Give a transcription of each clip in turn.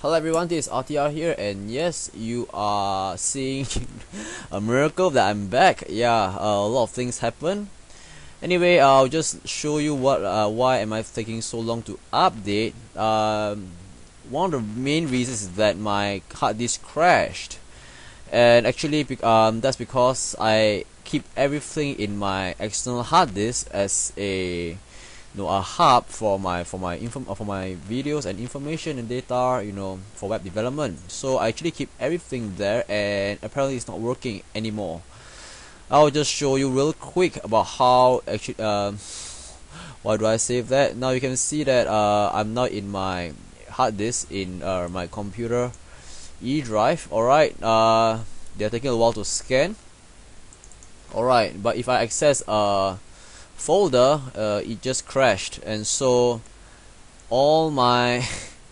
Hello everyone, this is RTR here, and yes, you are seeing a miracle that I'm back. Yeah, uh, a lot of things happen. Anyway, I'll just show you what, uh, why am I taking so long to update. Um, one of the main reasons is that my hard disk crashed, and actually, um, that's because I keep everything in my external hard disk as a know a hub for my for my info for my videos and information and data you know for web development. So I actually keep everything there and apparently it's not working anymore. I'll just show you real quick about how actually um, why do I save that? Now you can see that uh, I'm not in my hard disk in uh, my computer E drive alright uh, they're taking a while to scan. Alright but if I access uh folder uh, it just crashed. And so all my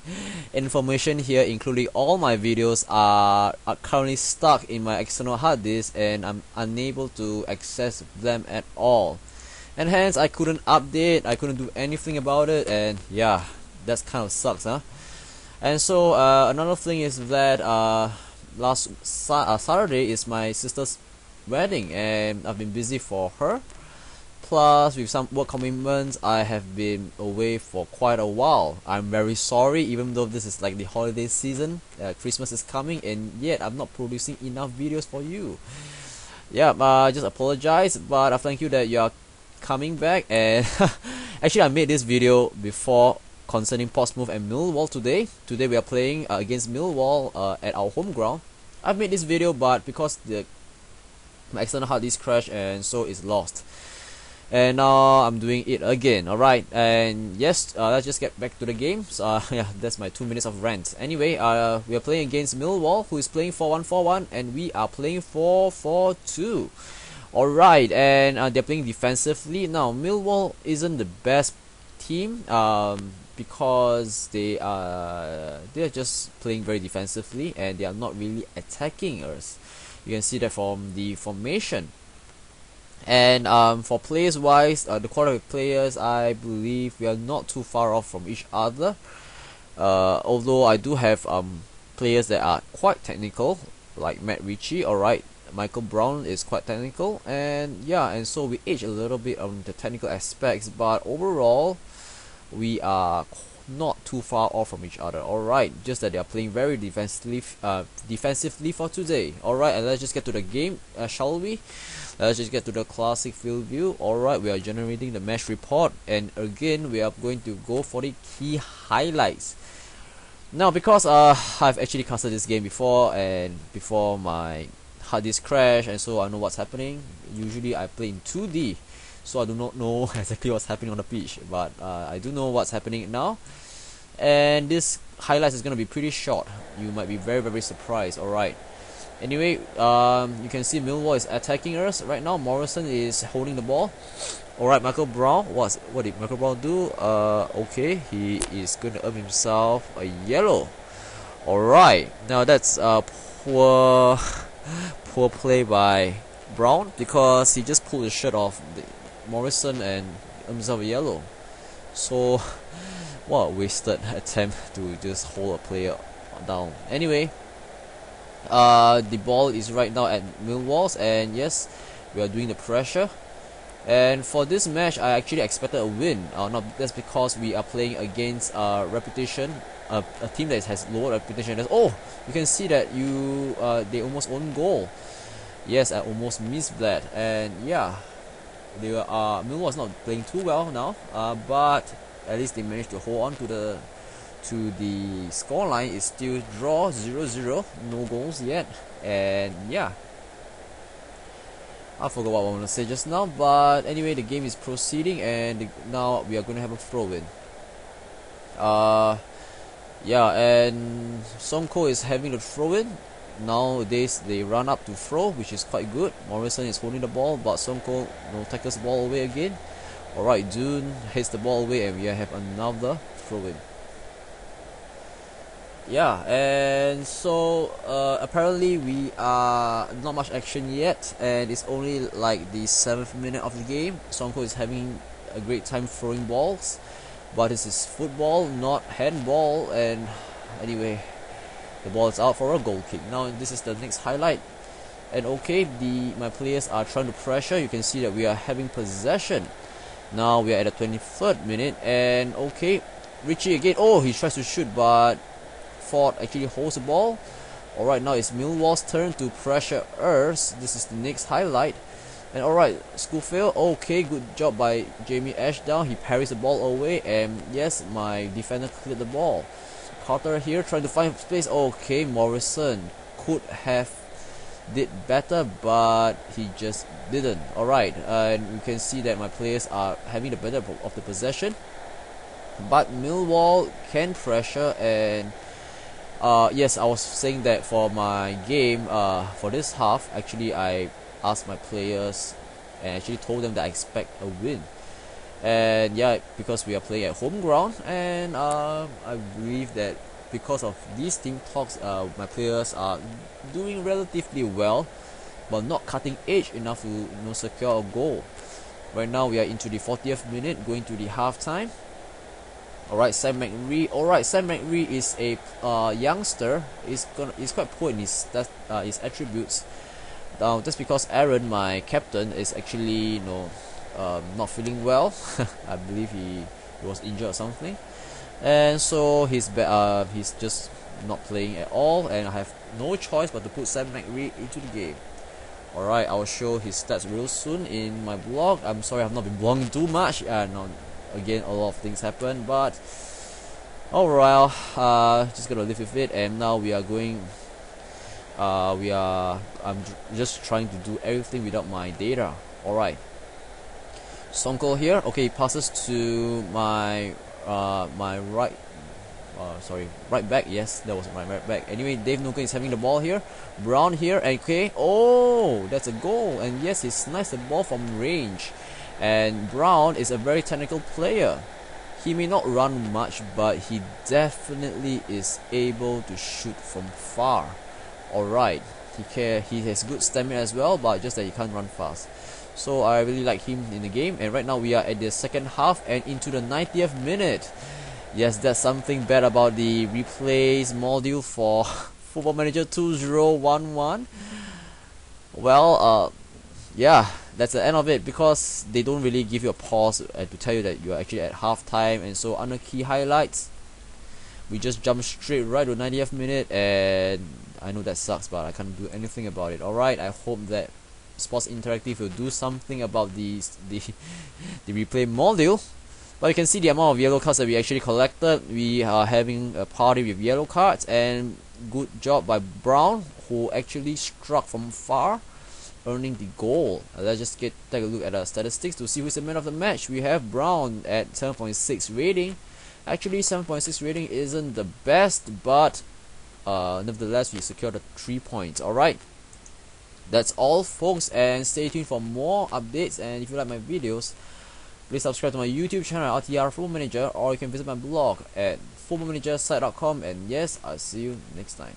information here including all my videos are, are currently stuck in my external hard disk and I'm unable to access them at all. And hence I couldn't update I couldn't do anything about it and yeah that's kind of sucks huh? And so uh, another thing is that uh, last sa uh, Saturday is my sister's wedding and I've been busy for her plus with some work commitments I have been away for quite a while. I'm very sorry even though this is like the holiday season uh, Christmas is coming and yet I'm not producing enough videos for you. Yeah uh, just apologize but I thank you that you are coming back and actually I made this video before concerning Portsmouth and Millwall today. Today we are playing uh, against Millwall uh, at our home ground. I've made this video but because the my external hard disk crashed and so it's lost and now I'm doing it again alright? And yes uh, let's just get back to the game. So uh, yeah that's my two minutes of rant. Anyway uh, we are playing against Millwall who is playing 4-1-4-1 and we are playing 4-4-2 alright and uh, they're playing defensively. Now Millwall isn't the best team um, because they are they're just playing very defensively and they are not really attacking us. You can see that from the formation and um, for players wise uh, the quality of players I believe we are not too far off from each other. Uh, although I do have um, players that are quite technical like Matt Ritchie alright Michael Brown is quite technical and yeah and so we age a little bit on the technical aspects but overall we are not too far off from each other. Alright just that they are playing very defensively uh, defensively for today. Alright and let's just get to the game uh, shall we? Let's just get to the classic field view. Alright we are generating the match report. And again we are going to go for the key highlights. Now because uh, I've actually casted this game before and before my hard disk crash and so I know what's happening. Usually I play in 2D so I do not know exactly what's happening on the pitch but uh, I do know what's happening now and this highlights is gonna be pretty short you might be very very surprised alright Anyway, um, you can see Millwall is attacking us right now. Morison is holding the ball. Alright, Michael Brown. What's what did Michael Brown do? Uh, okay, he is going to earn himself a yellow. Alright, now that's uh poor poor play by Brown because he just pulled his shirt off the Morison and a yellow. So, what a wasted attempt to just hold a player down. Anyway, uh, the ball is right now at Millwall's and yes we are doing the pressure. And for this match I actually expected a win. Uh, not that's because we are playing against uh, reputation uh, a team that has lower reputation. That's, oh you can see that you uh, they almost own goal. Yes I almost missed that. And yeah they were uh, Millwall is not playing too well now uh, but at least they managed to hold on to the to the scoreline. Is still draw 0-0 no goals yet. And yeah. I forgot what I want to say just now but anyway the game is proceeding and now we are going to have a throw in uh yeah and Sonko is having the throw in nowadays they run up to throw which is quite good. Morison is holding the ball but Sonko no tackles the ball away again. Alright Dunne hits the ball away and we have another throw in. Yeah and so uh, apparently we are not much action yet and it's only like the seventh minute of the game. Sonko is having a great time throwing balls but this is football not handball. And anyway the ball is out for a goal kick. Now this is the next highlight. And okay the my players are trying to pressure. You can see that we are having possession. Now we are at the 23rd minute. And okay Ritchie again. Oh he tries to shoot but Forde actually holds the ball. Alright now it's Millwall's turn to pressure us this is the next highlight. And alright Schofield okay good job by Jamie Ashdown. He parries the ball away. And yes my defender cleared the ball Carter here trying to find space. Okay Morison could have did better but he just didn't. Alright uh, and you can see that my players are having the better of the possession. But Millwall can pressure and uh, yes I was saying that for my game uh, for this half actually I asked my players and actually told them that I expect a win and yeah because we are playing at home ground and uh, I believe that because of these team talks, uh, my players are doing relatively well, but not cutting edge enough to you know, secure a goal. Right now we are into the 40th minute, going to the halftime. Alright, Sam McRee. Alright, Sam McRee is a uh, youngster. He's gonna he's quite poor in his that uh, his attributes. Uh, just because Aaron, my captain, is actually you know um, not feeling well. I believe he, was injured or something. And so he's uh, he's just not playing at all. And I have no choice but to put Sam McRee into the game. Alright I'll show his stats real soon in my blog. I'm sorry I've not been blogging too much. And uh, again a lot of things happen but alright uh, just gonna live with it. And now we are going uh, we are I'm just trying to do everything without my data. Alright Sonko here. Okay passes to my uh, my right uh, sorry right back. Yes that was my right back. Anyway Dave Nuka is having the ball here. Brown here okay. Oh that's a goal. And yes he snipes the ball from range. And Brown is a very technical player. He may not run much but he definitely is able to shoot from far. Alright he care he has good stamina as well but just that he can't run fast so I really like him in the game. And right now we are at the second half and into the 90th minute. Yes that's something bad about the replays module for football manager 2011 well uh yeah that's the end of it because they don't really give you a pause uh, to tell you that you're actually at halftime. And so under key highlights. We just jump straight right to 90th minute and I know that sucks but I can't do anything about it. Alright I hope that Sports Interactive will do something about the the the replay module. But you can see the amount of yellow cards that we actually collected. We are having a party with yellow cards and good job by Brown who actually struck from far earning the goal. Uh, let's just get take a look at the statistics to see who's the man of the match. We have Brown at 7.6 rating. Actually 7.6 rating isn't the best but uh, nevertheless we secured the 3 points. Alright that's all folks and stay tuned for more updates. And if you like my videos please subscribe to my youtube channel rtr football manager or you can visit my blog at footballmanagersite.com and yes i'll see you next time